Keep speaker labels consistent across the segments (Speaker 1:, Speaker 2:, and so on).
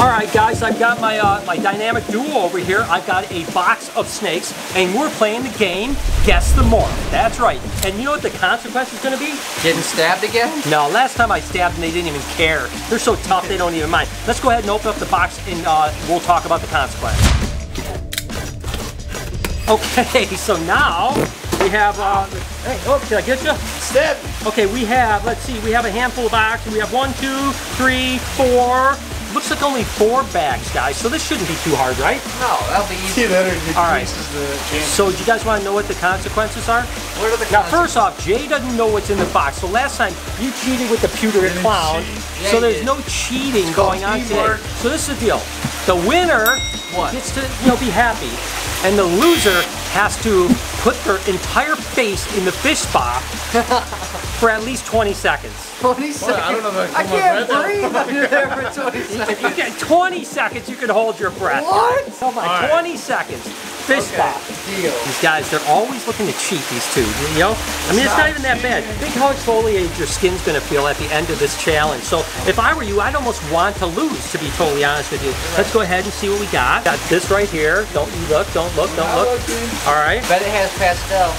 Speaker 1: All right, guys, I've got my uh, my dynamic duo over here. I've got a box of snakes, and we're playing the game Guess the Morph. That's right. And you know what the consequence is going to be?
Speaker 2: Getting stabbed again?
Speaker 1: No, last time I stabbed them, they didn't even care. They're so tough, they don't even mind. Let's go ahead and open up the box, and uh, we'll talk about the consequence. Okay, so now we have. Uh, hey, oh, did I get you?
Speaker 3: Stab.
Speaker 1: Okay, we have. Let's see. We have a handful of boxes. We have one, two, three, four. Looks like only four bags, guys. So this shouldn't be too hard, right?
Speaker 2: No, that'll be
Speaker 3: See
Speaker 2: easy.
Speaker 3: that it decreases
Speaker 1: All right.
Speaker 3: the.
Speaker 1: So do you guys want to know what the consequences are?
Speaker 2: What are the
Speaker 1: Now,
Speaker 2: consequences?
Speaker 1: first off, Jay doesn't know what's in the box. So last time you cheated with the pewter
Speaker 3: Didn't
Speaker 1: clown.
Speaker 2: Yeah,
Speaker 1: so there's
Speaker 2: did.
Speaker 1: no cheating
Speaker 3: called
Speaker 1: going on today.
Speaker 3: teamwork.
Speaker 1: So this is the deal. The winner
Speaker 2: What?
Speaker 1: gets to you know be happy, and the loser has to put their entire face in the fish spa for at least 20 seconds.
Speaker 2: 20 seconds.
Speaker 3: I don't know if I
Speaker 2: I
Speaker 3: can hold my
Speaker 2: can't
Speaker 3: breath.
Speaker 2: breathe under there for 20 seconds.
Speaker 1: Okay, 20 seconds you can hold your breath.
Speaker 2: What?
Speaker 1: Oh my,
Speaker 3: All right.
Speaker 1: 20 seconds. Fish spa.
Speaker 2: Deal.
Speaker 1: These guys, they're always looking to cheat, these two, you know? I mean, it's not even that bad. Think how exfoliated your skin's gonna feel at the end of this challenge. So if I were you, I'd almost want to lose, to be totally honest with you. Let's go ahead and see what we got. Got this right here. Don't you look, don't look, don't look. All right.
Speaker 2: Bet it has pastel.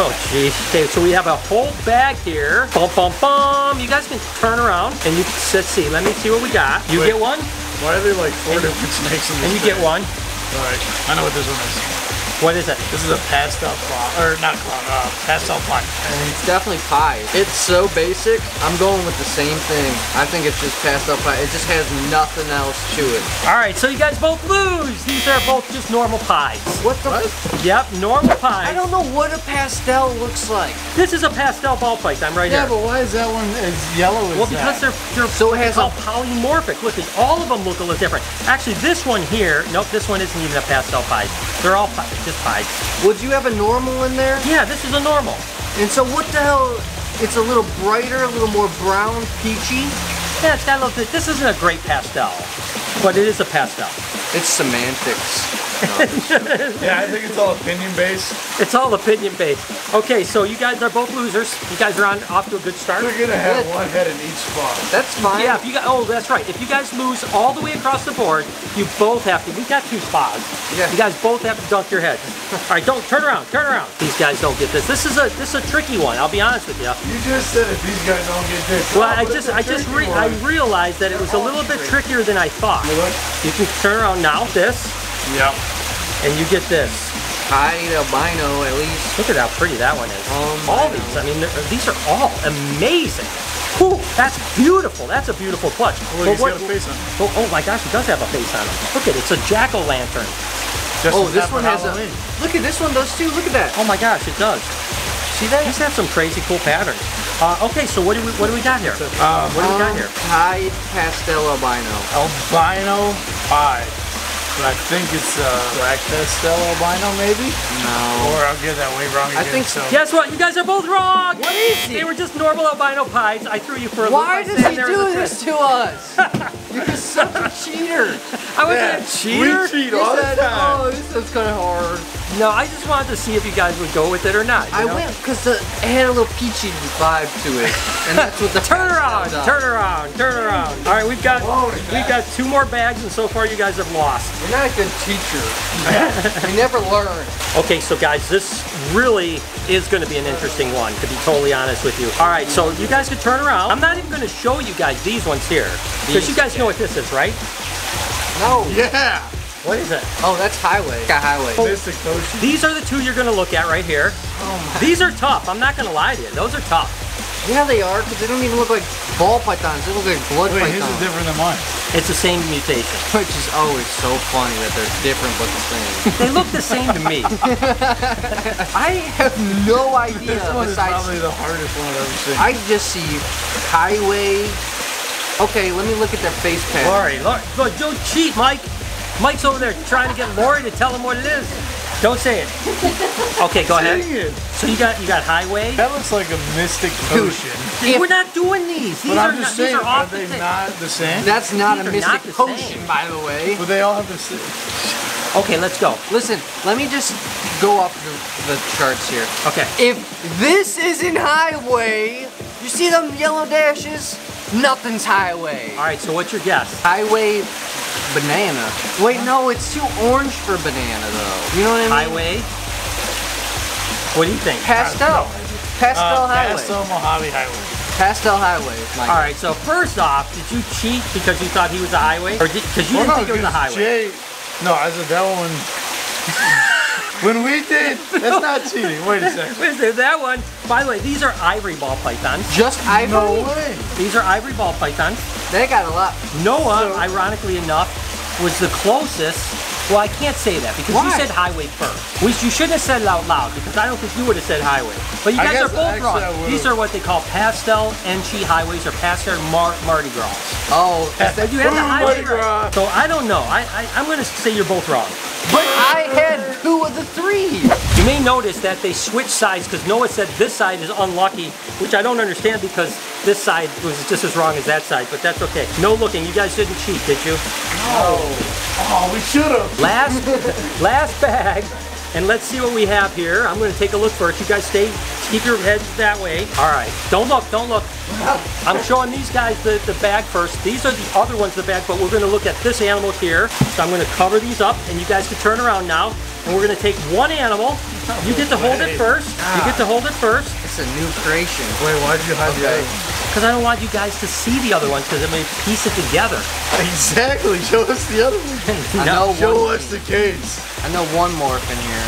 Speaker 1: Oh, geez. Okay, so we have a whole bag here. Bum, bum, bum. You guys can turn around and you can, let's see, let me see what we got. You
Speaker 3: Wait.
Speaker 1: get one,
Speaker 3: Why are there like four different snakes in this?
Speaker 1: and you get one.
Speaker 3: All right, I know what this one is.
Speaker 1: What is it?
Speaker 3: This is a pastel clown, or not clown, uh, pastel pine.
Speaker 2: It's definitely pie. It's so basic. I'm going with the same thing. I think it's just pastel pie. It just has nothing else to it.
Speaker 1: All right, so you guys both lose. These are both just normal pies.
Speaker 2: What the?
Speaker 1: Yep, normal
Speaker 2: pie.
Speaker 1: I
Speaker 2: don't know what a pastel looks like.
Speaker 1: This is a pastel ballpoint. I'm right
Speaker 3: Yeah,
Speaker 1: here.
Speaker 3: but why is that one as yellow as
Speaker 1: Well, because
Speaker 3: that?
Speaker 1: they're, they're
Speaker 2: So it has
Speaker 1: called
Speaker 2: a-
Speaker 1: polymorphic. Look, it's- all of them look a little different. Actually, this one here, nope, this one isn't even a pastel pie. They're all pi- just pies.
Speaker 2: Would you have a normal in there?
Speaker 1: Yeah, this is a normal.
Speaker 2: And so what the hell? It's a little brighter, a little more brown, peachy.
Speaker 1: Yeah, it's got a little bit. This isn't a great pastel, but it is a pastel.
Speaker 2: It's semantics.
Speaker 3: Yeah, I think it's all opinion based.
Speaker 1: It's all opinion based. Okay, so you guys are both losers. You guys are on off to a good start.
Speaker 3: We're gonna have
Speaker 2: Good.
Speaker 3: one head in each spot.
Speaker 2: That's fine.
Speaker 1: Yeah, if you got, oh, that's right. If you guys lose all the way across the board, you both have to. We got two spots.
Speaker 2: Yeah.
Speaker 1: You guys both have to dunk your head. All right, don't turn around. Turn around. These guys don't get this. This is a this is a tricky one. I'll be honest with you.
Speaker 3: You just said if these guys don't get this.
Speaker 1: Well, I just I just
Speaker 3: tricky
Speaker 1: re- I realized that it was a little bit trickier than I thought.
Speaker 3: Look.
Speaker 1: You can turn around now, this,
Speaker 3: Yep.
Speaker 1: and you get this.
Speaker 2: High albino at least.
Speaker 1: Look at how pretty that one is.
Speaker 2: Um,
Speaker 1: all
Speaker 2: I
Speaker 1: these,
Speaker 2: know.
Speaker 1: I mean, these are all amazing. Whew, that's beautiful. That's a beautiful clutch.
Speaker 3: Look,
Speaker 1: But
Speaker 3: he's got a face on it.
Speaker 1: Oh, oh my gosh, he does have a face on it. Look at it. It's a jack-o'-lantern.
Speaker 3: Just
Speaker 2: Oh, this one
Speaker 3: for
Speaker 2: has
Speaker 3: Halloween.
Speaker 2: a. Look at this one does too. Look at that.
Speaker 1: Oh my gosh, it does.
Speaker 2: See that?
Speaker 1: These have some crazy cool patterns. Uh, okay, so what do we what do we got here?
Speaker 3: Um,
Speaker 1: What do we got here?
Speaker 2: High pastel albino.
Speaker 3: albino pie. But I think it's uh, black pastel albino, maybe.
Speaker 2: No.
Speaker 3: Or I'll get that way wrong again, I
Speaker 2: think so.
Speaker 1: Guess what? You guys are both wrong.
Speaker 2: What is
Speaker 1: They were just normal albino pies. I threw you for a
Speaker 2: Why
Speaker 1: loop. Why
Speaker 2: does
Speaker 1: said
Speaker 2: he do this to us? You're such a cheater.
Speaker 1: I wasn't
Speaker 3: Yeah,
Speaker 1: a cheater.
Speaker 3: We cheat all the
Speaker 2: oh,
Speaker 3: time.
Speaker 2: oh, this is kind of hard.
Speaker 1: No, I just wanted to see if you guys would go with it or not.
Speaker 2: I
Speaker 1: know?
Speaker 2: went because it had a little peachy vibe to it, and that's what the
Speaker 1: Turn around, turn around, turn around. All right, we've got we've got two more bags, and so far you guys have lost.
Speaker 2: You're not a good teacher. you never learn.
Speaker 1: Okay, so guys, this really is going to be an interesting one, to be totally honest with you. All right, so you guys can turn around. I'm not even going to show you guys these ones here, because you guys know what this is, right?
Speaker 2: No.
Speaker 3: Yeah.
Speaker 1: What is it?
Speaker 2: Oh, that's highway. Got highway. Oh.
Speaker 3: Mystic Potion.
Speaker 1: These are the two you're going to look at right here.
Speaker 2: Oh my.
Speaker 1: These are tough. I'm not going to lie to you. Those are tough.
Speaker 2: Yeah, they are, because they don't even look like ball pythons. They look like blood
Speaker 3: Wait, his is different than mine.
Speaker 1: It's the same mutation.
Speaker 2: Which is always so funny that they're different but the same.
Speaker 1: They look the same to me.
Speaker 2: I have no idea
Speaker 3: This one is probably the hardest one I've ever seen.
Speaker 2: I just see highway. Okay, let me look at their face pattern.
Speaker 1: Lori, Lori, look, don't cheat, Mike. Mike's over there trying to get Lori to tell him what it is. Don't say it. Okay, go ahead.
Speaker 3: It.
Speaker 1: So you got you got highway.
Speaker 3: That looks like a mystic potion.
Speaker 2: If-
Speaker 1: We're not doing these. These
Speaker 3: But
Speaker 1: are
Speaker 3: I'm just
Speaker 1: not,
Speaker 3: saying,
Speaker 1: these are
Speaker 3: are
Speaker 1: off the
Speaker 3: they not the same?
Speaker 2: That's not
Speaker 1: These
Speaker 2: a
Speaker 1: are not
Speaker 2: mystic potion,
Speaker 1: same.
Speaker 2: by the way.
Speaker 3: But they all have the same.
Speaker 1: Okay, let's go.
Speaker 2: Listen, let me just go off the, the charts here.
Speaker 1: Okay.
Speaker 2: If this isn't highway, you see them yellow dashes? Nothing's highway.
Speaker 1: All right. So what's your guess?
Speaker 2: Highway banana. Wait, no, it's too orange for banana though. You know what I mean?
Speaker 1: Highway. What do you think?
Speaker 2: Pastel. Pastel
Speaker 3: Uh,
Speaker 2: highway.
Speaker 3: Pastel Mojave Highway.
Speaker 2: Pastel highway. is
Speaker 1: All right, so first off, did you cheat because you thought he was a highway, or because you
Speaker 3: Well,
Speaker 1: didn't
Speaker 3: no,
Speaker 1: think it was a
Speaker 3: 'cause
Speaker 1: highway?
Speaker 3: Jay, no, I said that one. When we did, that's not cheating. Wait a second.
Speaker 1: Wait, there's that one. By the way, these are ivory ball pythons.
Speaker 2: Just ivory.
Speaker 3: No way.
Speaker 1: These are ivory ball pythons.
Speaker 2: They got a lot.
Speaker 1: Noah, ironically enough, was the closest. Well, I can't say that because you said highway first. We, you shouldn't have said it out loud because I don't think you would have said highway. But you guys are both wrong. These are what they call pastel Enchi highways or pastel Mar- Mardi Gras.
Speaker 2: Oh,
Speaker 1: But you had the highway.
Speaker 3: Mardi Gras.
Speaker 1: So I don't know. I, I, I'm going to say you're both wrong.
Speaker 2: but I had two of the three.
Speaker 1: May notice that they switched sides because Noah said this side is unlucky, which I don't understand because this side was just as wrong as that side, but that's okay. No looking, you guys didn't cheat, did you? No.
Speaker 3: Oh, we should have.
Speaker 1: Last, last bag, and let's see what we have here. I'm going to take a look first. You guys stay, keep your heads that way. All right, don't look, don't look. I'm showing these guys the, the bag first. These are the other ones the bag, but we're going to look at this animal here. So I'm going to cover these up, and you guys can turn around now. And we're going to take one animal. You get to hold it first. You get to hold it first.
Speaker 2: It's a new creation.
Speaker 3: Wait, why did you hide the other one?
Speaker 1: Because I don't want you guys to see the other ones because it may piece it together.
Speaker 3: Exactly. Show us the other one.
Speaker 2: I know
Speaker 3: Show
Speaker 2: one.
Speaker 3: us the case.
Speaker 2: I know one morph in here.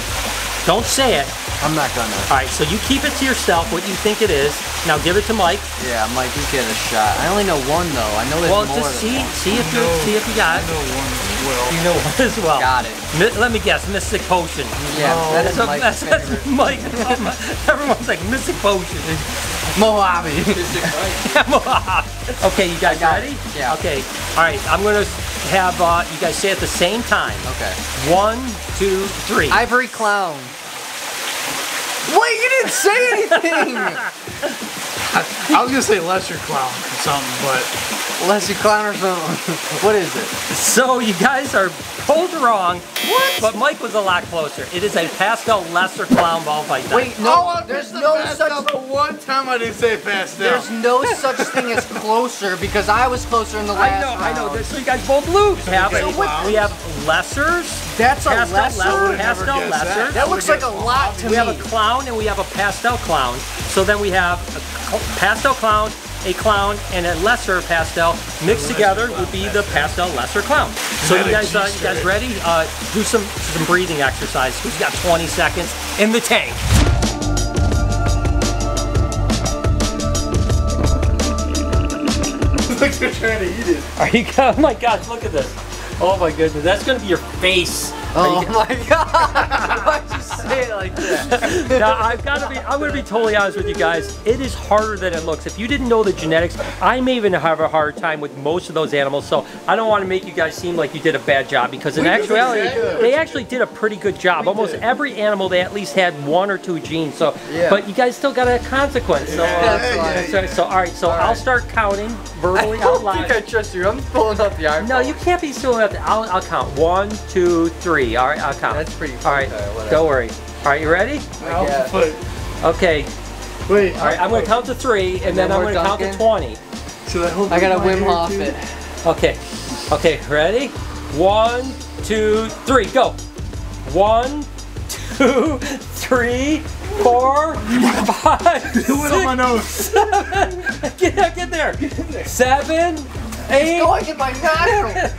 Speaker 1: Don't say it.
Speaker 2: I'm not gonna.
Speaker 1: All right, so you keep it to yourself, what you think it is. Now give it to Mike.
Speaker 2: Yeah, Mike, you get a shot. I only know one though. I know there's
Speaker 1: Well,
Speaker 2: more
Speaker 1: just
Speaker 2: than
Speaker 1: see,
Speaker 2: one.
Speaker 1: see if you
Speaker 3: No.
Speaker 1: see if you got it. You know one as well.
Speaker 2: Got it.
Speaker 1: Mi- let me guess, Mystic Potion.
Speaker 2: Yeah,
Speaker 3: No.
Speaker 2: that is
Speaker 1: So
Speaker 2: Mike's
Speaker 1: that's, that's. Mike. Everyone's like Mystic Potion.
Speaker 2: Mojave. Mojave.
Speaker 1: okay, you guys
Speaker 2: got
Speaker 1: ready?
Speaker 2: it. Yeah.
Speaker 1: Okay. All right, I'm gonna have uh, you guys say at the same time.
Speaker 2: okay.
Speaker 1: One, two, three.
Speaker 2: Ivory clown. Wait, you didn't say anything.
Speaker 3: I was gonna say lesser clown or something, but
Speaker 2: Lesser clown or something. what is it?
Speaker 1: So you guys are both wrong. What? But Mike was a lot closer. It is a pastel lesser clown ball python.
Speaker 2: Wait, no. Oh, there's no such.
Speaker 3: The one time I didn't say pastel.
Speaker 2: There's no such thing as closer because I was closer in the
Speaker 1: I
Speaker 2: last
Speaker 1: know, I know.
Speaker 2: round.
Speaker 1: This, so you guys both lose. We have,
Speaker 3: So
Speaker 1: a-
Speaker 3: what-
Speaker 1: we have lessers.
Speaker 2: That's a
Speaker 1: pastel
Speaker 2: lesser.
Speaker 1: lesser, pastel
Speaker 3: guessed
Speaker 1: lesser.
Speaker 3: that.
Speaker 2: That looks like a lot to
Speaker 1: we
Speaker 2: me.
Speaker 1: have a clown and we have a pastel clown. So then we have a pastel clown, a clown, and a lesser pastel mixed together would be the pastel lesser clown. So you guys, uh, you guys ready? Uh, do some some breathing exercise. Who's got 20 seconds in the tank?
Speaker 3: like they're trying to eat it.
Speaker 1: Are you? Oh my gosh! Look at this. Oh my goodness, that's gonna be your face.
Speaker 2: Oh my god! Why'd say it like that?
Speaker 1: now I've got to be. I'm going to be totally honest with you guys. It is harder than it looks. If you didn't know the genetics, I may even have a hard time with most of those animals. So I don't want to make you guys seem like you did a bad job because in
Speaker 3: We
Speaker 1: actuality, they actually did a pretty good job. Almost every animal they at least had one or two genes. So,
Speaker 2: Yeah.
Speaker 1: but you guys still got a consequence. So, uh,
Speaker 3: yeah,
Speaker 2: fine.
Speaker 1: so, all right. So
Speaker 2: All
Speaker 1: I'll start counting verbally
Speaker 2: I
Speaker 1: out
Speaker 2: don't think I trust you. I'm pulling up the iPhone.
Speaker 1: No, you can't be still at the, I'll, I'll count. One, two, three. All right, I'll count.
Speaker 2: That's pretty.
Speaker 1: All right,
Speaker 2: okay,
Speaker 1: don't worry. All right, you ready?
Speaker 2: I guess.
Speaker 3: But
Speaker 1: Okay.
Speaker 3: wait,
Speaker 1: All right, I'm going to count to three, and then
Speaker 2: then
Speaker 1: I'm going to count to 20.
Speaker 3: Should I hold
Speaker 2: I gotta
Speaker 3: my
Speaker 2: Wim
Speaker 3: hair
Speaker 2: Hof
Speaker 3: too?
Speaker 2: it.
Speaker 1: Okay. Okay, ready? One, two, three, go. One, two, three, four, five,
Speaker 3: It on my nose.
Speaker 1: six, get there, get there. Seven, eight,
Speaker 2: Going in my
Speaker 1: nine,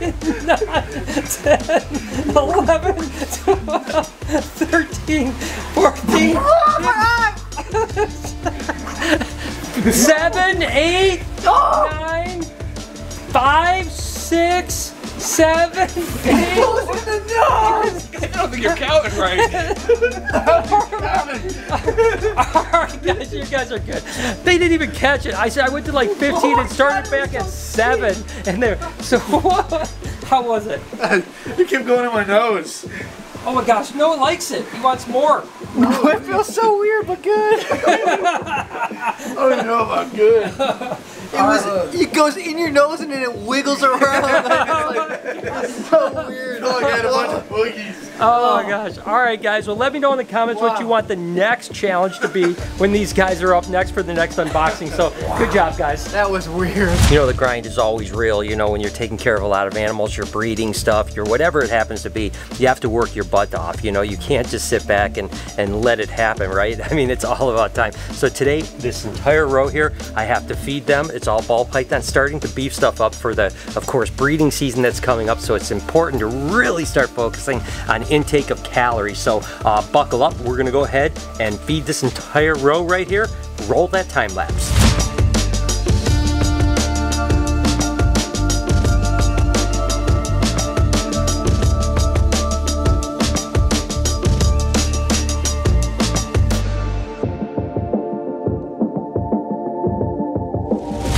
Speaker 1: 10, 11, 12, 13, 14, 7, 8, 9, 5, 6, 7, 8.
Speaker 4: I don't think you're counting right.
Speaker 1: Alright guys, you guys are good. They didn't even catch it. I said I went to like 15 and started back at 7. And there, so what? How was it?
Speaker 3: it kept going in my nose.
Speaker 1: Oh my gosh, Noah likes it. He wants more.
Speaker 2: it feels so weird, but good.
Speaker 3: I don't even know if I'm good.
Speaker 2: It was. Uh, it goes in your nose and then it wiggles around. Like, it's like, it's so weird.
Speaker 3: Oh, I feel like I had a bunch of boogies.
Speaker 1: Oh my gosh. All right, guys. Well, let me know in the comments what you want the next challenge to be when these guys are up next for the next unboxing. So, good job, guys.
Speaker 2: That was weird.
Speaker 1: You know, the grind is always real. You know, when you're taking care of a lot of animals, you're breeding stuff, you're whatever it happens to be, you have to work your butt off. You know, you can't just sit back and, and let it happen, right? I mean, it's all about time. So today, this entire row here, I have to feed them. It's all ball python, starting to beef stuff up for the, of course, breeding season that's coming up. So it's important to really start focusing on intake of calories. So uh, buckle up. We're gonna go ahead and feed this entire row right here. Roll that time lapse.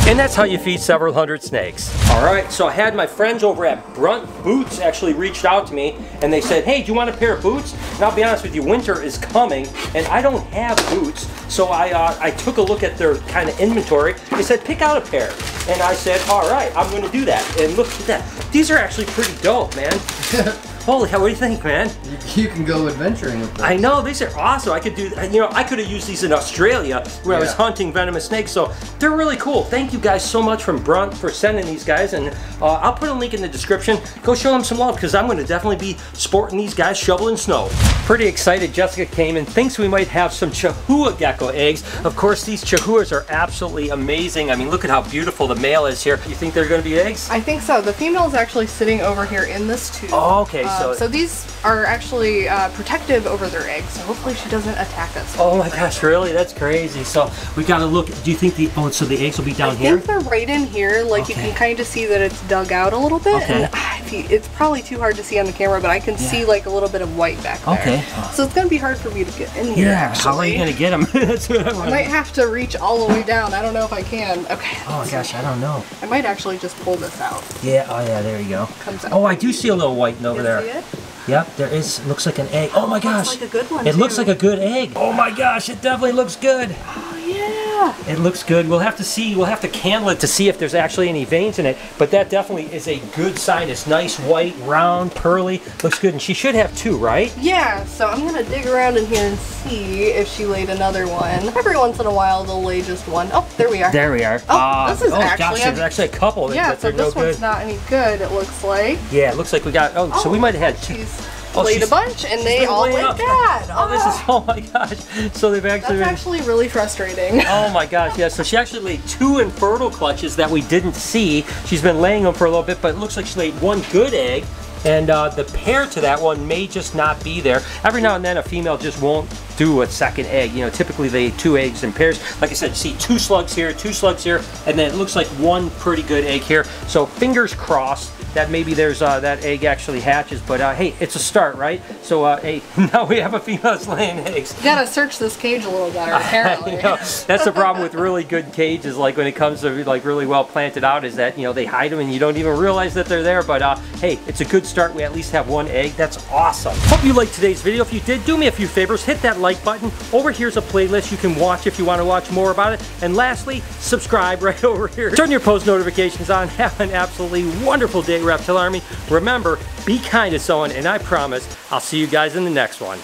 Speaker 1: And that's how you feed several hundred snakes. All right, so I had my friends over at Brunt Boots actually reached out to me and they said, hey, do you want a pair of boots? And I'll be honest with you, winter is coming and I don't have boots. So I, uh, I took a look at their kind of inventory. They said, pick out a pair. And I said, all right, I'm gonna do that. And look at that. These are actually pretty dope, man. Holy hell, what do you think, man?
Speaker 2: You, you can go adventuring with them.
Speaker 1: I know these are awesome. I could do, that, you know, I could have used these in Australia where I was hunting venomous snakes. So they're really cool. Thank you guys so much from Brunt for sending these guys, and uh, I'll put a link in the description. Go show them some love because I'm going to definitely be sporting these guys shoveling snow. Pretty excited. Jessica came and thinks we might have some Chahoua gecko eggs. Of course, these Chahouas are absolutely amazing. I mean, look at how beautiful the male is here. You think they're going to be eggs?
Speaker 4: I think so. The female is actually sitting over here in this tube.
Speaker 1: Oh, okay,
Speaker 4: Uh,
Speaker 1: so-
Speaker 4: so these are actually uh, protective over their eggs. So hopefully she doesn't attack us.
Speaker 1: Oh my gosh, really? That's crazy. So we got to look. Do you think the oh, so the eggs will be down
Speaker 4: I
Speaker 1: here?
Speaker 4: think they're right in here. Like you can kind of see that it's dug out a little bit.
Speaker 1: Okay.
Speaker 4: And ah, you, it's probably too hard to see on the camera, but I can see like a little bit of white back there.
Speaker 1: Okay.
Speaker 4: So it's gonna be hard for me to get in here.
Speaker 1: Yeah, how are you gonna get them? That's what I
Speaker 4: I might have to reach all the way down. I don't know if I can. Okay.
Speaker 1: Oh my gosh, I don't know.
Speaker 4: I might actually just pull this out.
Speaker 1: Yeah, oh yeah, there you go.
Speaker 4: Comes out.
Speaker 1: Oh, I do see a little white over there.
Speaker 4: It?
Speaker 1: Yep, there is. Looks like an egg. Oh my gosh.
Speaker 4: like a good one,
Speaker 1: It looks like a good egg. Oh my gosh, it definitely looks good.
Speaker 4: Oh yeah.
Speaker 1: It looks good. We'll have to see. We'll have to candle it to see if there's actually any veins in it. But that definitely is a good sign. It's nice, white, round, pearly. Looks good. And she should have two, right?
Speaker 4: Yeah, so I'm gonna dig around in here and see if she laid another one. Every once in a while they'll lay just one. Oh, there we are.
Speaker 1: There we are.
Speaker 4: Oh, ah, this is
Speaker 1: oh
Speaker 4: actually
Speaker 1: gosh,
Speaker 4: a-
Speaker 1: there's actually a couple.
Speaker 4: yeah,
Speaker 1: but
Speaker 4: so
Speaker 1: they're no
Speaker 4: this one's
Speaker 1: good.
Speaker 4: not any good, it looks like.
Speaker 1: Yeah, it looks like we got. Oh, so we oh, might have had two. Oh,
Speaker 4: laid a bunch and they all went
Speaker 1: up.
Speaker 4: bad.
Speaker 1: Oh, this is. Oh my gosh. So they've actually
Speaker 4: That's actually really frustrating.
Speaker 1: Oh my gosh, yeah. So she actually laid two infertile clutches that we didn't see. She's been laying them for a little bit, but it looks like she laid one good egg. And uh, the pair to that one may just not be there. Every now and then a female just won't do a second egg. You know, typically they two eggs in pairs. Like I said, see two slugs here, two slugs here, and then it looks like one pretty good egg here. So fingers crossed that maybe there's uh, that egg actually hatches. But uh, hey, it's a start, right? So uh, hey, now we have a female that's laying eggs.
Speaker 4: You gotta search this cage a little better, apparently.
Speaker 1: Know, that's the problem with really good cages. Like when it comes to like really well planted out, is that you know they hide them and you don't even realize that they're there. But uh, hey, it's a good start. We at least have one egg. That's awesome. Hope you liked today's video. If you did, do me a few favors. Hit that like button. Over here's a playlist you can watch if you want to watch more about it. And lastly, subscribe right over here. Turn your post notifications on. Have an absolutely wonderful day, Reptile Army. Remember, be kind to someone, and I promise I'll see you guys in the next one.